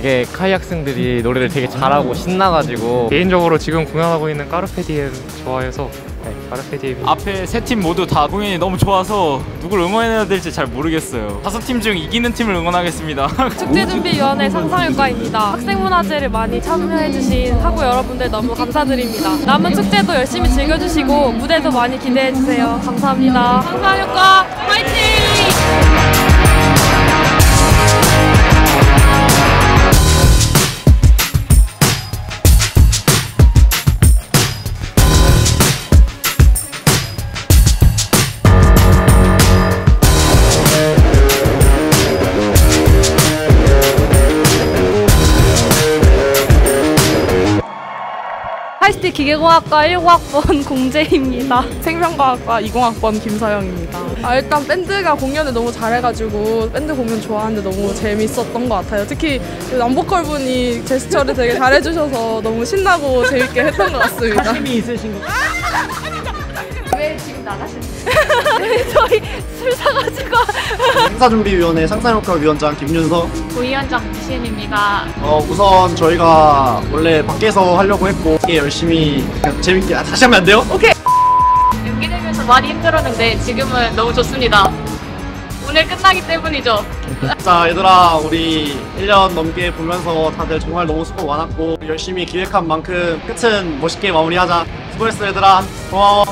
스카이 학생들이 노래를 되게 잘하고 신나가지고 개인적으로 지금 공연하고 있는 까르페디엠 좋아해서 네, 까르페디엠이 앞에 세 팀 모두 다 공연이 너무 좋아서 누굴 응원해야 될지 잘 모르겠어요. 다섯 팀 중 이기는 팀을 응원하겠습니다. 축제준비위원회 상상효과입니다. 학생문화제를 많이 참여해주신 학우 여러분들 너무 감사드립니다. 남은 축제도 열심히 즐겨주시고 무대도 많이 기대해주세요. 감사합니다. 상상효과 화이팅! 기계공학과 1학번 공재입니다. 생명과학과 20학번 김서영입니다. 아, 일단 밴드가 공연을 너무 잘해가지고 밴드 공연 좋아하는데 너무 재밌었던 것 같아요. 특히 그 남보컬 분이 제스처를 되게 잘해주셔서 너무 신나고 재밌게 했던 것 같습니다. 힘이 있으신 거. 저희 술 사가지고 행사준비위원회 상상효과 위원장 김윤서 부위원장 부신입니다. 어, 우선 저희가 원래 밖에서 하려고 했고 이게 열심히 그냥 재밌게 아, 다시 하면 안 돼요? 오케이 연기 되면서 많이 힘들었는데 지금은 너무 좋습니다. 오늘 끝나기 때문이죠. 자 얘들아 우리 1년 넘게 보면서 다들 정말 너무 수고 많았고 열심히 기획한 만큼 끝은 멋있게 마무리하자 수고했어 얘들아 고마워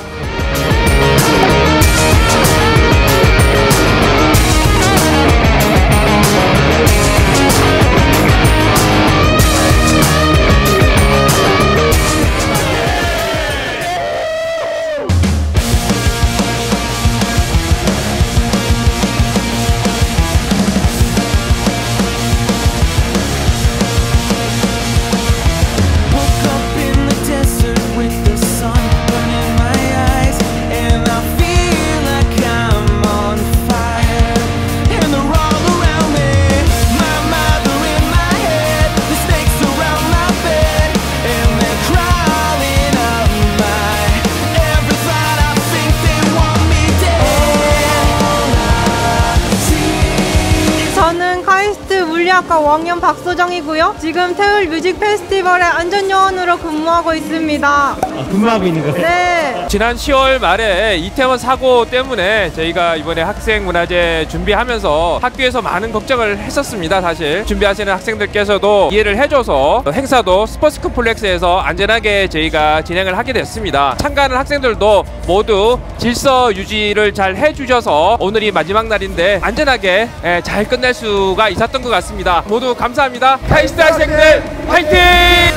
물리학과 5학년 박소정이고요. 지금 태울 뮤직 페스티벌의 안전요원으로 근무하고 있습니다. 아, 근무하고 있는 거예요? 네. 지난 10월 말에 이태원 사고 때문에 저희가 이번에 학생 문화제 준비하면서 학교에서 많은 걱정을 했었습니다. 사실 준비하시는 학생들께서도 이해를 해줘서 행사도 스포츠 complex에서 안전하게 저희가 진행을 하게 됐습니다. 참가하는 학생들도 모두 질서 유지를 잘 해주셔서 오늘이 마지막 날인데 안전하게 예, 잘 끝낼 수가 있었던 것 같습니다. 모두 감사합니다. 카이스트 학생들 화이팅!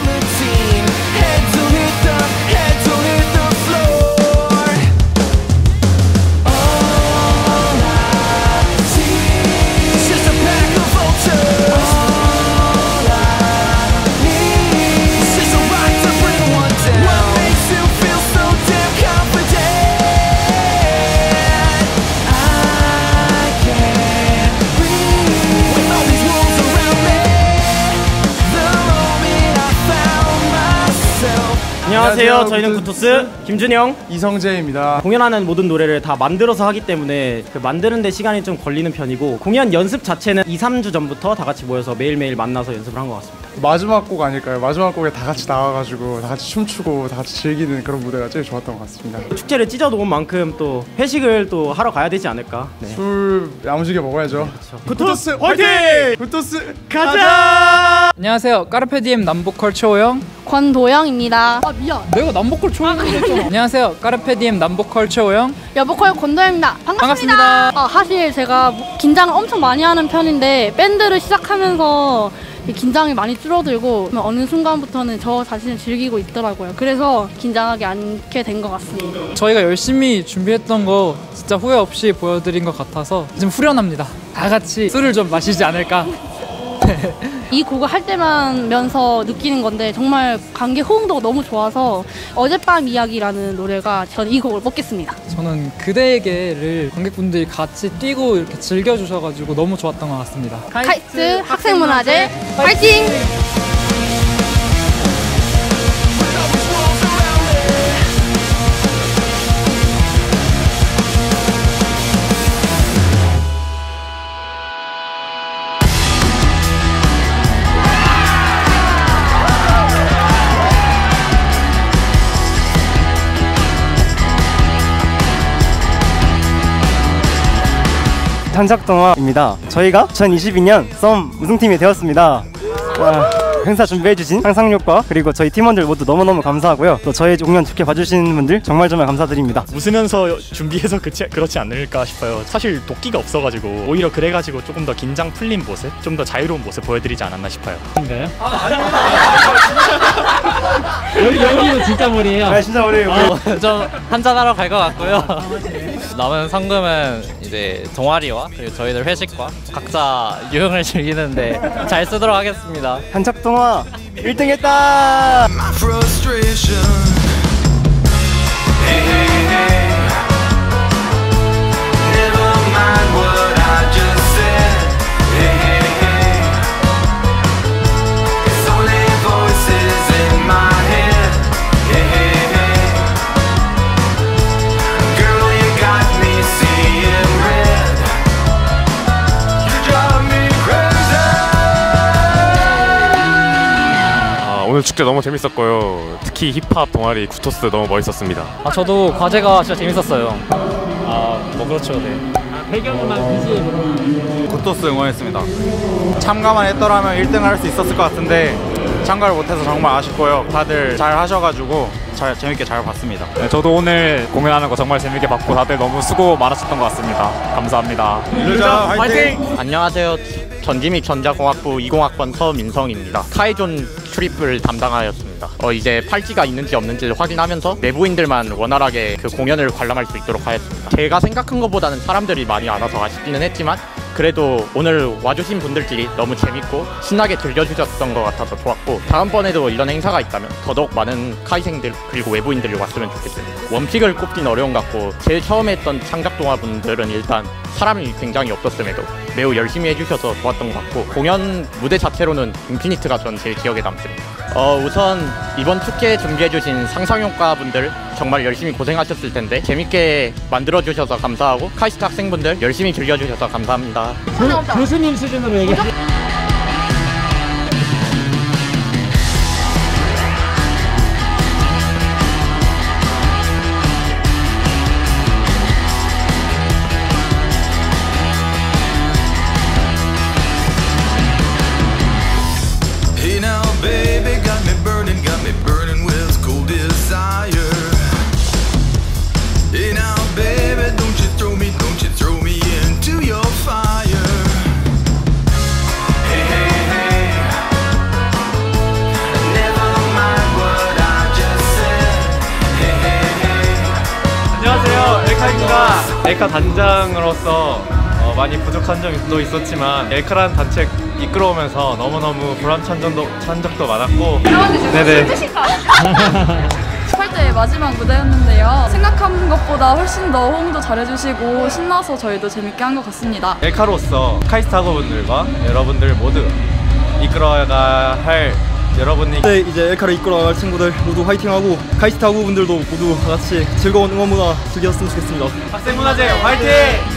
Myself. 안녕하세요. 저희는 구토스 김준영. 이성재입니다. 공연하는 모든 노래를 다 만들어서 하기 때문에 그 만드는데 시간이 좀 걸리는 편이고 공연 연습 자체는 2, 3주 전부터 다 같이 모여서 매일매일 만나서 연습을 한 것 같습니다. 마지막 곡 아닐까요? 마지막 곡에 다 같이 나와가지고 다 같이 춤추고 다 같이 즐기는 그런 무대가 제일 좋았던 것 같습니다. 축제를 찢어놓은 만큼 또 회식을 또 하러 가야 되지 않을까. 네. 술 야무지게 먹어야죠. 구토스 화이팅! 구토스 가자! 안녕하세요. 까르페디엠 남보컬 최호영. 권도영입니다. 아 미안. 내가 남보컬 최호영이랬잖아. 안녕하세요. 까르페디엠 남보컬 최호영. 여보컬 권도영입니다. 반갑습니다. 반갑습니다. 어, 사실 제가 긴장을 엄청 많이 하는 편인데 밴드를 시작하면서 이 긴장이 많이 줄어들고 어느 순간부터는 저 자신을 즐기고 있더라고요. 그래서 긴장하지 않게 된 것 같습니다. 저희가 열심히 준비했던 거 진짜 후회 없이 보여드린 것 같아서 지금 후련합니다. 다 같이 술을 좀 마시지 않을까. 이 곡을 할 때만 면서 느끼는 건데 정말 관계 호응도가 너무 좋아서 어젯밤 이야기라는 노래가 저는 이 곡을 뽑겠습니다. 저는 그대에게를 관객분들이 같이 뛰고 이렇게 즐겨주셔가지고 너무 좋았던 것 같습니다. 카이스트 학생문화제 파이팅! 한작동화입니다. 저희가 2022년 썸 우승팀이 되었습니다. 와, 행사 준비해주신 상상력과 그리고 저희 팀원들 모두 너무너무 감사하고요. 또 저희 공연 좋게 봐주시는 분들 정말 정말 감사드립니다. 웃으면서 준비해서 그치, 그렇지 않을까 싶어요. 사실 도끼가 없어가지고 오히려 그래가지고 조금 더 긴장 풀린 모습, 좀 더 자유로운 모습 보여드리지 않았나 싶어요. 인가요? 여기 여기는 진짜 머리예요. 네, 진짜 머리예요. 좀 한잔하러 갈 것 같고요. 남은 상금은 이제 동아리와 그리고 저희들 회식과 각자 유흥을 즐기는데 잘 쓰도록 하겠습니다. 1등 했다. frustration. Hey, hey, hey. Never mind what 오늘 축제 너무 재밌었고요. 특히 힙합 동아리 구토스 너무 멋있었습니다. 아 저도 과제가 진짜 재밌었어요. 아뭐 그렇죠, 네. 배경음악 BGM 구토스 응원했습니다. 참가만 했더라면 1등 할 수 있었을 것 같은데 참가를 못해서 정말 아쉽고요. 다들 잘 하셔가지고 잘 재밌게 잘 봤습니다. 네, 저도 오늘 공연하는 거 정말 재밌게 봤고 다들 너무 수고 많으셨던 것 같습니다. 감사합니다. 일루전 화이팅! 안녕하세요. 전기믹 전자공학부 20학번 서민성입니다. 카이존 출입을 담당하였습니다. 어, 이제 팔찌가 있는지 없는지를 확인하면서 내부인들만 원활하게 그 공연을 관람할 수 있도록 하였습니다. 제가 생각한 것보다는 사람들이 많이 안 와서 아쉽기는 했지만 그래도 오늘 와주신 분들끼리 너무 재밌고 신나게 즐겨주셨던 것 같아서 좋았고 다음번에도 이런 행사가 있다면 더더욱 많은 카이생들 그리고 외부인들이 왔으면 좋겠습니다. 원픽을 꼽긴 어려운 것 같고 제일 처음에 했던 창작 동화 분들은 일단 사람이 굉장히 없었음에도 매우 열심히 해주셔서 좋았던 것 같고 공연 무대 자체로는 인피니트가 전 제일 기억에 남습니다. 어, 우선 이번 축제 준비해주신 상상효과 분들 정말 열심히 고생하셨을 텐데 재밌게 만들어주셔서 감사하고 카이스트 학생분들 열심히 즐겨주셔서 감사합니다. 교수님 수준으로 얘기. Hey 엘카 단장으로서 어, 많이 부족한 점도 있었지만 엘카라는 단체 이끌어오면서 너무너무 불안찬 점도, 찬 적도 많았고 네네 18대 마지막 무대였는데요. 생각한 것보다 훨씬 더 호응도 잘해주시고 신나서 저희도 재밌게 한 것 같습니다. 엘카로서 카이스트 학우분들과 여러분들 모두 이끌어가 할 여러분이 네, 이제 엘카를 이끌어갈 친구들 모두 화이팅하고 카이스트 학우분들도 모두 다 같이 즐거운 응원 문화 즐겼으면 좋겠습니다. 학생 문화제 화이팅!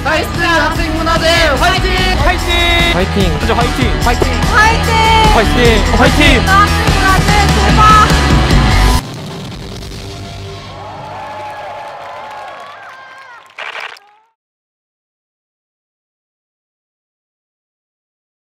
나이스 학생 문화제 화이팅! 화이팅! 화이팅! 진짜 화이팅! 화이팅! 화이팅! 화이팅! 학생 문화제 대박!